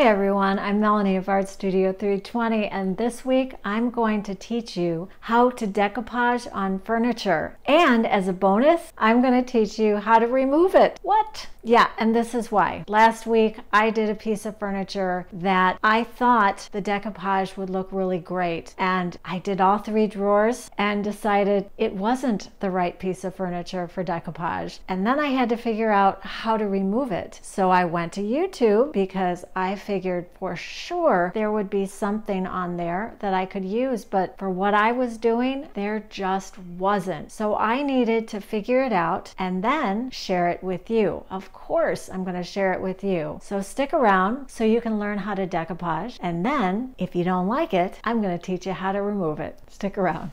Hey everyone, I'm Melanie of Art Studio 320 and this week I'm going to teach you how to decoupage on furniture. And as a bonus, I'm going to teach you how to remove it. What? Yeah, and this is why. Last week I did a piece of furniture that I thought the decoupage would look really great. And I did all three drawers and decided it wasn't the right piece of furniture for decoupage. And then I had to figure out how to remove it. So I went to YouTube because I figured for sure there would be something on there that I could use, but for what I was doing, there just wasn't. So I needed to figure it out and then share it with you. Of course, I'm going to share it with you. So stick around so you can learn how to decoupage. And then, if you don't like it, I'm going to teach you how to remove it. Stick around.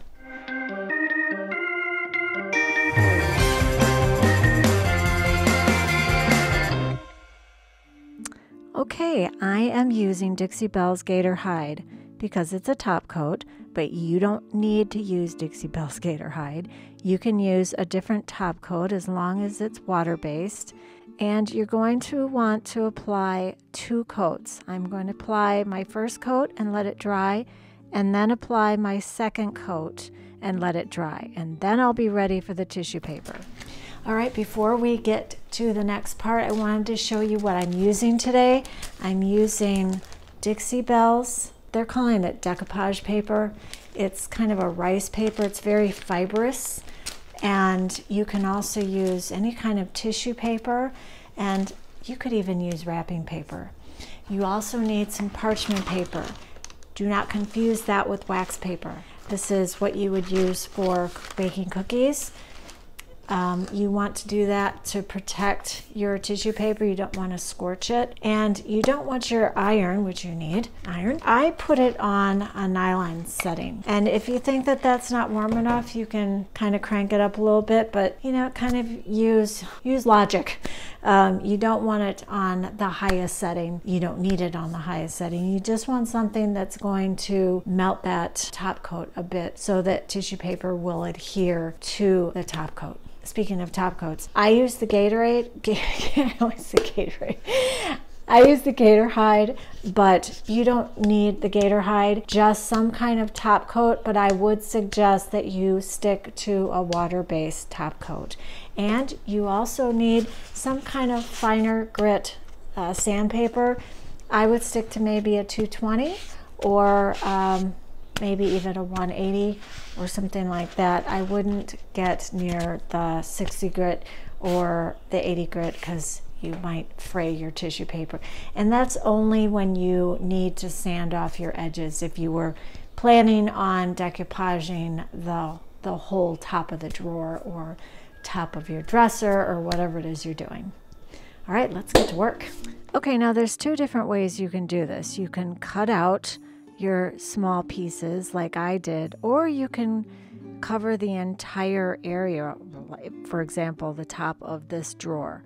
Okay, I am using Dixie Belle's Gator Hide because it's a top coat, but you don't need to use Dixie Belle's Gator Hide. You can use a different top coat as long as it's water based. And you're going to want to apply two coats. I'm going to apply my first coat and let it dry, and then apply my second coat and let it dry. And then I'll be ready for the tissue paper. All right, before we get to the next part, I wanted to show you what I'm using today. I'm using Dixie Belle's. they're calling it decoupage paper. It's kind of a rice paper, it's very fibrous. And you can also use any kind of tissue paper, and you could even use wrapping paper. You also need some parchment paper. Do not confuse that with wax paper. This is what you would use for baking cookies. Um, you want to do that to protect your tissue paper. You don't want to scorch it. And you don't want your iron, which you need, iron. I put it on a nylon setting. And if you think that that's not warm enough, you can kind of crank it up a little bit, but you know, kind of use, use logic. Um, you don't want it on the highest setting. You don't need it on the highest setting. You just want something that's going to melt that top coat a bit so that tissue paper will adhere to the top coat speaking of top coats, I use the Gatorade. I always say Gatorade. I use the gator hide, but you don't need the gator hide, just some kind of top coat, but I would suggest that you stick to a water-based top coat. And you also need some kind of finer grit uh, sandpaper. I would stick to maybe a 220 or um, maybe even a 180 or something like that. I wouldn't get near the 60 grit or the 80 grit because you might fray your tissue paper. And that's only when you need to sand off your edges. If you were planning on decoupaging the, the whole top of the drawer or top of your dresser or whatever it is you're doing. All right, let's get to work. Okay, now there's two different ways you can do this. You can cut out your small pieces like I did, or you can cover the entire area, for example, the top of this drawer.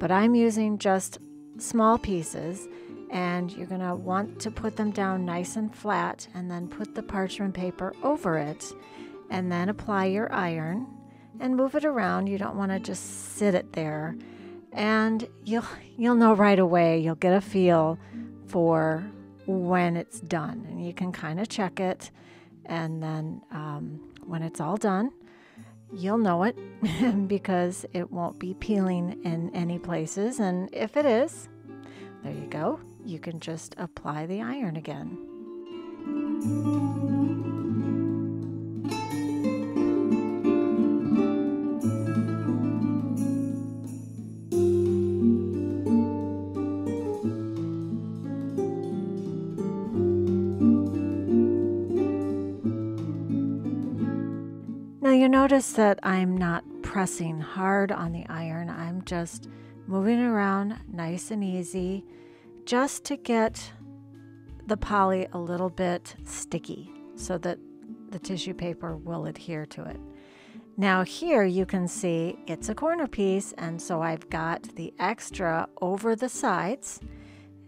But I'm using just small pieces and you're going to want to put them down nice and flat and then put the parchment paper over it and then apply your iron and move it around. You don't want to just sit it there. And you'll you'll know right away. You'll get a feel for when it's done. And you can kind of check it. And then um, when it's all done, you'll know it because it won't be peeling in any places. And if it is, there you go. You can just apply the iron again. You notice that I'm not pressing hard on the iron. I'm just moving around nice and easy just to get the poly a little bit sticky so that the tissue paper will adhere to it. Now here you can see it's a corner piece and so I've got the extra over the sides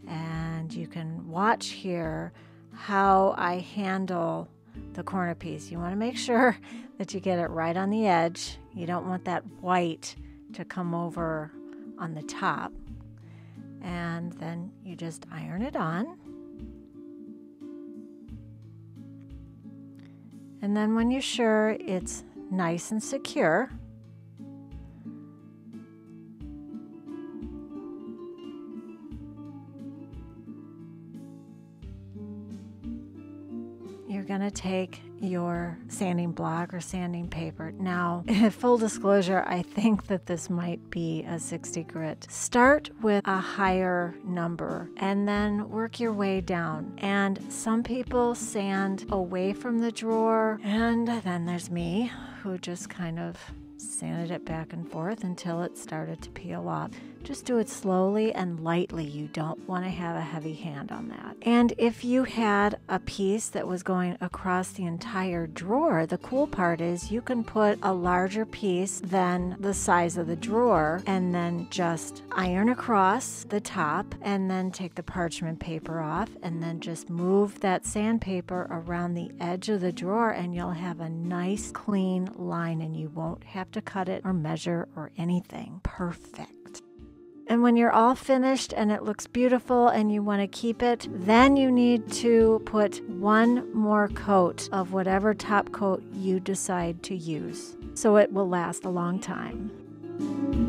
and you can watch here how I handle the corner piece. You want to make sure that you get it right on the edge. You don't want that white to come over on the top. and then you just iron it on. And then when you're sure it's nice and secure, going to take your sanding block or sanding paper. Now, full disclosure, I think that this might be a 60 grit. Start with a higher number and then work your way down. And some people sand away from the drawer, and then there's me who just kind of sanded it back and forth until it started to peel off. Just do it slowly and lightly. You don't want to have a heavy hand on that. And if you had a piece that was going across the entire drawer, the cool part is you can put a larger piece than the size of the drawer and then just iron across the top and then take the parchment paper off and then just move that sandpaper around the edge of the drawer and you'll have a nice clean line and you won't have to cut it or measure or anything. Perfect. And when you're all finished and it looks beautiful and you want to keep it, then you need to put one more coat of whatever top coat you decide to use so it will last a long time.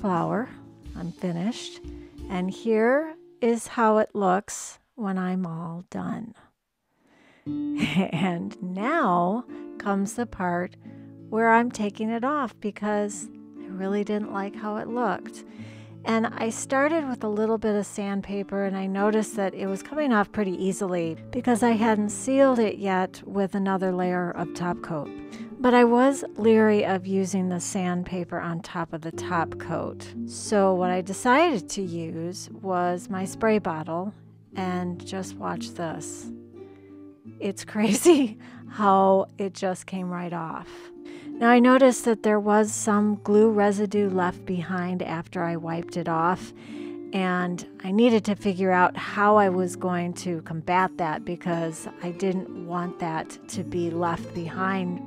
Flower. I'm finished. And here is how it looks when I'm all done. and now comes the part where I'm taking it off because I really didn't like how it looked. And I started with a little bit of sandpaper and I noticed that it was coming off pretty easily because I hadn't sealed it yet with another layer of top coat. But I was leery of using the sandpaper on top of the top coat. So what I decided to use was my spray bottle and just watch this. It's crazy how it just came right off. Now I noticed that there was some glue residue left behind after I wiped it off and I needed to figure out how I was going to combat that because I didn't want that to be left behind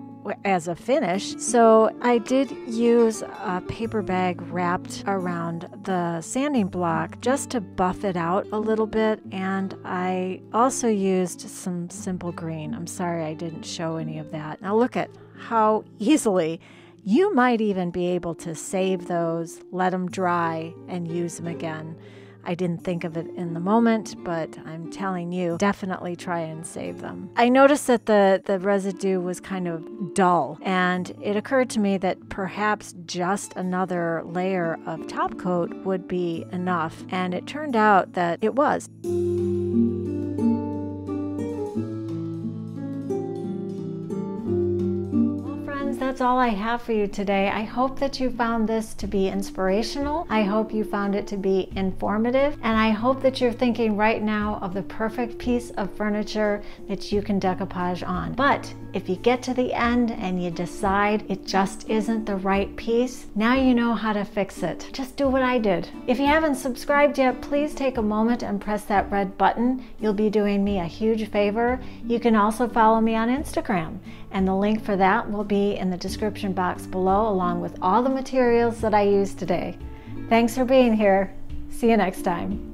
as a finish. So I did use a paper bag wrapped around the sanding block just to buff it out a little bit. And I also used some simple green. I'm sorry I didn't show any of that. Now look at how easily you might even be able to save those, let them dry, and use them again. I didn't think of it in the moment, but I'm telling you, definitely try and save them. I noticed that the, the residue was kind of dull, and it occurred to me that perhaps just another layer of top coat would be enough, and it turned out that it was. That's all I have for you today. I hope that you found this to be inspirational. I hope you found it to be informative. And I hope that you're thinking right now of the perfect piece of furniture that you can decoupage on. But if you get to the end and you decide it just isn't the right piece, now you know how to fix it. Just do what I did. If you haven't subscribed yet, please take a moment and press that red button. You'll be doing me a huge favor. You can also follow me on Instagram, and the link for that will be in the description box below, along with all the materials that I used today. Thanks for being here. See you next time.